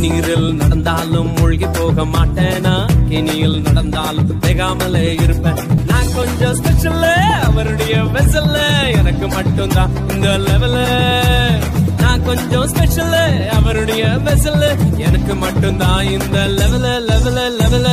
நீரில் நடந்தாலும் மூழ்கி போக மாட்டேனா? கிணியில் நடந்தாலும் வேகாமலே இருப்பேன். நான் கொஞ்சம் ஸ்பெஷல் அவருடைய வெசல்ல எனக்கு மட்டும்தான் இந்த லெவலு நான் கொஞ்சம் ஸ்பெஷல் அவருடைய வெசல்ல எனக்கு மட்டும்தான் இந்த லெவல லெவல லெவல